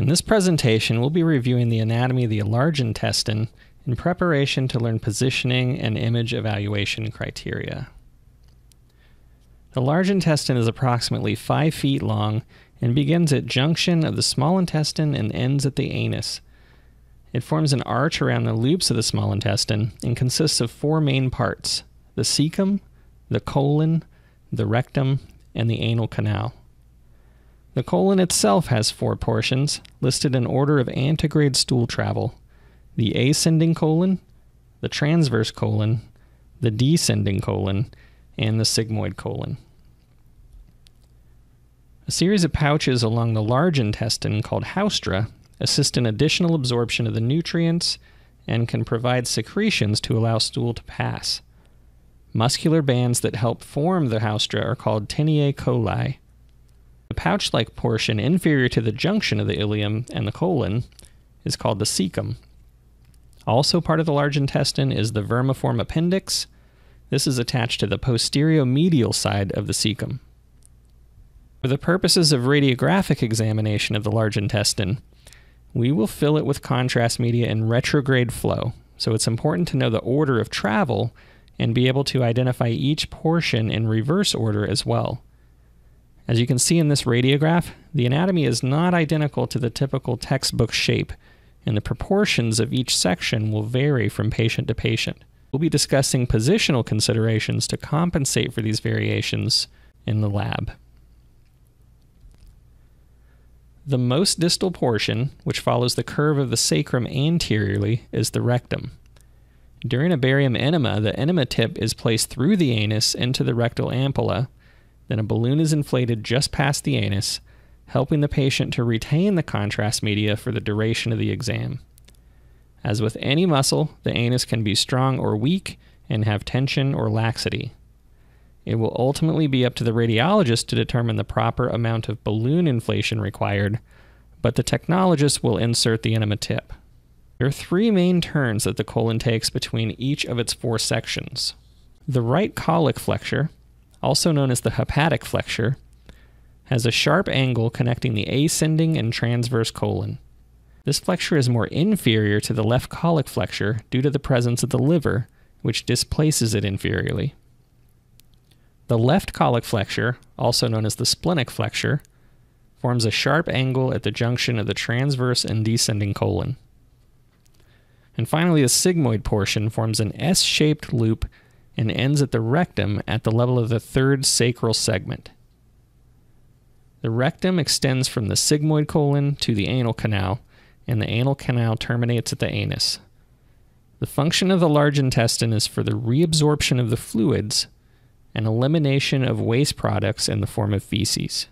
In this presentation, we'll be reviewing the anatomy of the large intestine in preparation to learn positioning and image evaluation criteria. The large intestine is approximately 5 feet long and begins at junction of the small intestine and ends at the anus. It forms an arch around the loops of the small intestine and consists of four main parts the cecum, the colon, the rectum, and the anal canal. The colon itself has four portions, listed in order of antegrade stool travel the ascending colon, the transverse colon, the descending colon, and the sigmoid colon. A series of pouches along the large intestine called haustra assist in additional absorption of the nutrients and can provide secretions to allow stool to pass. Muscular bands that help form the haustra are called teniae coli. The pouch like portion inferior to the junction of the ileum and the colon is called the cecum. Also, part of the large intestine is the vermiform appendix. This is attached to the posterior-medial side of the cecum. For the purposes of radiographic examination of the large intestine, we will fill it with contrast media in retrograde flow. So it's important to know the order of travel and be able to identify each portion in reverse order as well. As you can see in this radiograph, the anatomy is not identical to the typical textbook shape, and the proportions of each section will vary from patient to patient. We'll be discussing positional considerations to compensate for these variations in the lab. The most distal portion, which follows the curve of the sacrum anteriorly, is the rectum. During a barium enema, the enema tip is placed through the anus into the rectal ampulla. Then a balloon is inflated just past the anus, helping the patient to retain the contrast media for the duration of the exam. As with any muscle, the anus can be strong or weak and have tension or laxity. It will ultimately be up to the radiologist to determine the proper amount of balloon inflation required, but the technologist will insert the enema tip. There are three main turns that the colon takes between each of its four sections. The right colic flexure, also known as the hepatic flexure, has a sharp angle connecting the ascending and transverse colon. This flexure is more inferior to the left colic flexure due to the presence of the liver, which displaces it inferiorly. The left colic flexure, also known as the splenic flexure, forms a sharp angle at the junction of the transverse and descending colon. And finally, the sigmoid portion forms an S shaped loop and ends at the rectum at the level of the third sacral segment. The rectum extends from the sigmoid colon to the anal canal, and the anal canal terminates at the anus. The function of the large intestine is for the reabsorption of the fluids and elimination of waste products in the form of feces.